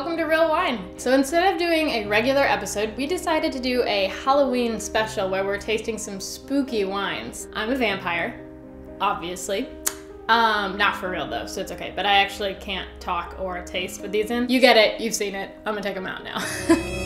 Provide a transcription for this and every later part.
welcome to Real Wine. So instead of doing a regular episode, we decided to do a Halloween special where we're tasting some spooky wines. I'm a vampire, obviously. Um, not for real though, so it's okay. But I actually can't talk or taste with these in. You get it, you've seen it. I'm gonna take them out now.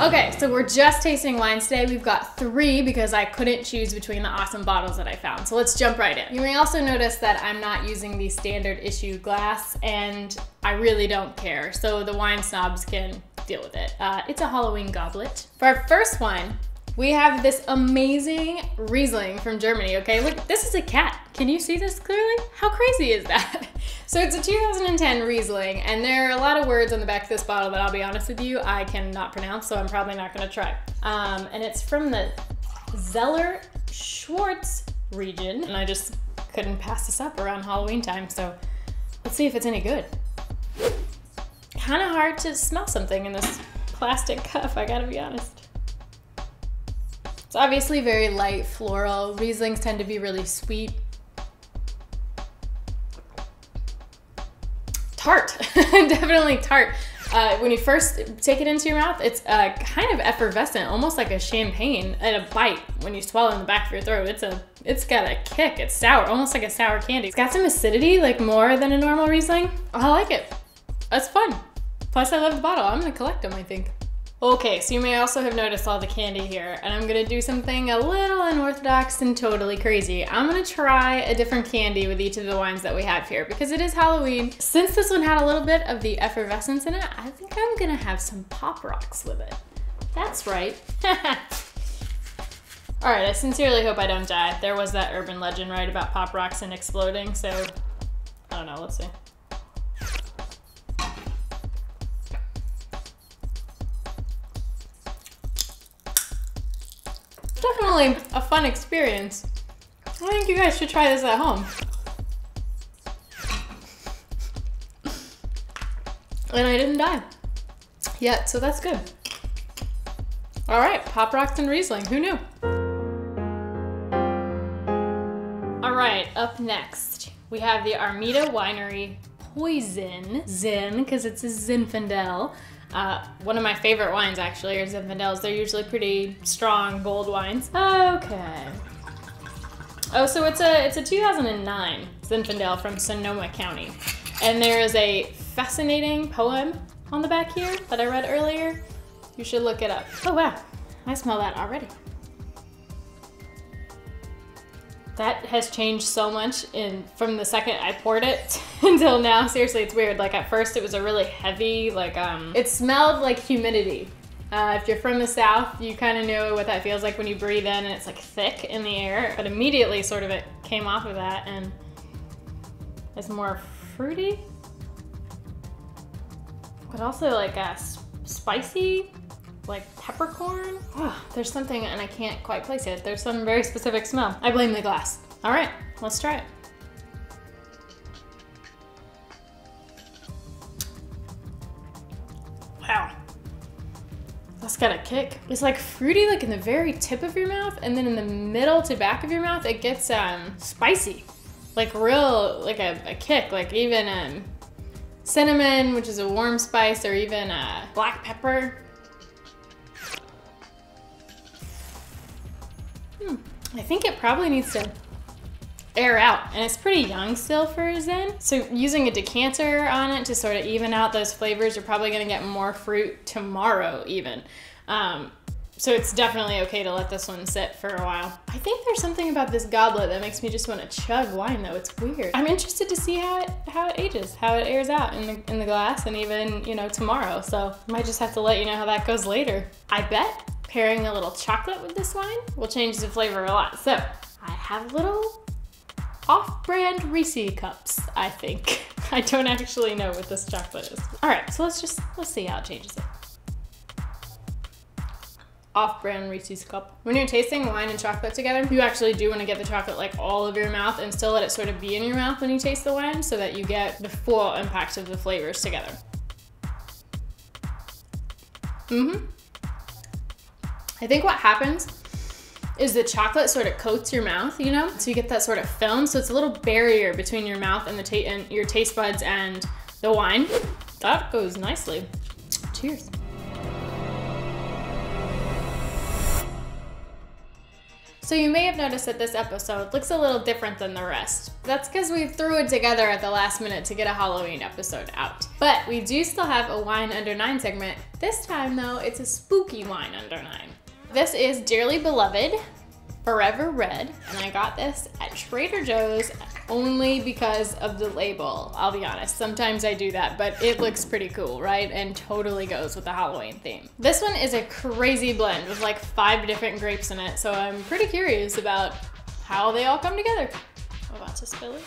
Okay, so we're just tasting wines today. We've got three because I couldn't choose between the awesome bottles that I found. So let's jump right in. You may also notice that I'm not using the standard issue glass and I really don't care. So the wine snobs can deal with it. Uh, it's a Halloween goblet. For our first wine, we have this amazing Riesling from Germany, okay? Look, this is a cat. Can you see this clearly? How crazy is that? So it's a 2010 Riesling, and there are a lot of words on the back of this bottle that I'll be honest with you, I cannot pronounce, so I'm probably not gonna try. Um, and it's from the Zeller Schwarz region, and I just couldn't pass this up around Halloween time, so let's see if it's any good. Kind of hard to smell something in this plastic cup, I gotta be honest. It's obviously very light floral. Rieslings tend to be really sweet. tart, definitely tart. Uh, when you first take it into your mouth, it's uh, kind of effervescent, almost like a champagne at a bite. When you swallow in the back of your throat, it's a, it's got a kick. It's sour, almost like a sour candy. It's got some acidity, like more than a normal Riesling. I like it. That's fun. Plus, I love the bottle. I'm gonna collect them. I think. Okay, so you may also have noticed all the candy here, and I'm gonna do something a little unorthodox and totally crazy. I'm gonna try a different candy with each of the wines that we have here because it is Halloween. Since this one had a little bit of the effervescence in it, I think I'm gonna have some Pop Rocks with it. That's right. All right, I sincerely hope I don't die. There was that urban legend, right, about Pop Rocks and exploding, so I don't know, let's see. Definitely a fun experience. I think you guys should try this at home. And I didn't die yet, so that's good. All right, Pop Rocks and Riesling, who knew? All right, up next, we have the Armida Winery Poison Zin, because it's a Zinfandel. Uh, one of my favorite wines actually are Zinfandels. They're usually pretty strong, bold wines. Okay. Oh, so it's a it's a 2009 Zinfandel from Sonoma County, and there is a fascinating poem on the back here that I read earlier. You should look it up. Oh wow, I smell that already. That has changed so much in from the second I poured it until now. Seriously, it's weird. Like at first it was a really heavy, like um, it smelled like humidity. Uh, if you're from the south, you kind of know what that feels like when you breathe in and it's like thick in the air. But immediately, sort of, it came off of that and it's more fruity, but also like a spicy like peppercorn. Oh, there's something and I can't quite place it. There's some very specific smell. I blame the glass. All right, let's try it. Wow. That's got a kick. It's like fruity like in the very tip of your mouth and then in the middle to back of your mouth it gets um, spicy. Like real, like a, a kick, like even um, cinnamon, which is a warm spice, or even uh, black pepper. Hmm. I think it probably needs to air out and it's pretty young still for a Zin. So using a decanter on it to sort of even out those flavors, you're probably gonna get more fruit tomorrow even. Um, so it's definitely okay to let this one sit for a while. I think there's something about this goblet that makes me just want to chug wine though. It's weird. I'm interested to see how it how it ages, how it airs out in the in the glass and even, you know, tomorrow. So I might just have to let you know how that goes later. I bet pairing a little chocolate with this wine will change the flavor a lot. So I have little off-brand Reese cups, I think. I don't actually know what this chocolate is. All right, so let's just, let's see how it changes it. Off-brand Reese's cup. When you're tasting wine and chocolate together, you actually do want to get the chocolate like all over your mouth and still let it sort of be in your mouth when you taste the wine so that you get the full impact of the flavors together. Mm-hmm. I think what happens is the chocolate sort of coats your mouth, you know? So you get that sort of film. So it's a little barrier between your mouth and the ta- and your taste buds and the wine. That goes nicely. Cheers. So you may have noticed that this episode looks a little different than the rest. That's because we threw it together at the last minute to get a Halloween episode out. But we do still have a wine under nine segment. This time though, it's a spooky wine under nine. This is Dearly Beloved Forever Red, and I got this at Trader Joe's only because of the label, I'll be honest. Sometimes I do that, but it looks pretty cool, right? And totally goes with the Halloween theme. This one is a crazy blend with like five different grapes in it, so I'm pretty curious about how they all come together. I'm about to spill it.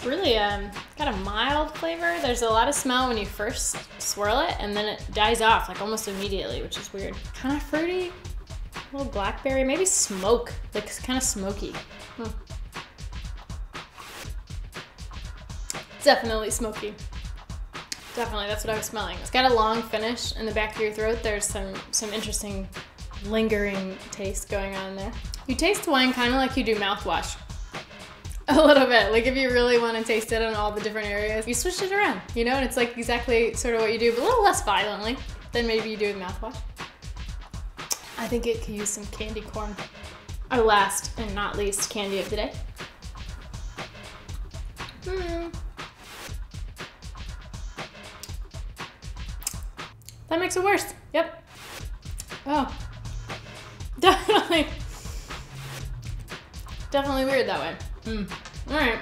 It's really um, got a mild flavor. There's a lot of smell when you first swirl it, and then it dies off like almost immediately, which is weird. Kind of fruity, a little blackberry, maybe smoke, like kind of smoky. Hmm. Definitely smoky. Definitely, that's what I was smelling. It's got a long finish in the back of your throat. There's some some interesting lingering taste going on there. You taste wine kind of like you do mouthwash. A little bit. Like if you really want to taste it in all the different areas, you switch it around, you know? And it's like exactly sort of what you do, but a little less violently than maybe you do with mouthwash. I think it could use some candy corn. Our last and not least candy of the day. Hmm. That makes it worse. Yep. Oh. Definitely. Definitely weird that way. Mm. All right.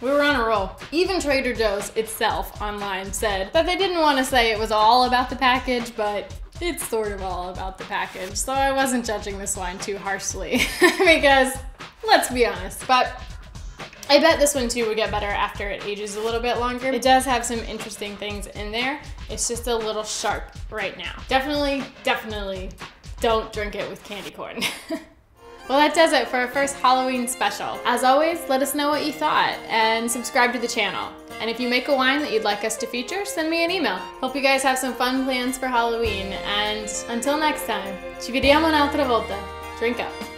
We were on a roll. Even Trader Joe's itself online said that they didn't want to say it was all about the package, but it's sort of all about the package. So I wasn't judging this wine too harshly because let's be honest, but I bet this one too would get better after it ages a little bit longer. It does have some interesting things in there. It's just a little sharp right now. Definitely, definitely don't drink it with candy corn. Well, that does it for our first Halloween special. As always, let us know what you thought and subscribe to the channel. And if you make a wine that you'd like us to feature, send me an email. Hope you guys have some fun plans for Halloween. And until next time, ci vediamo un'altra volta. Drink up.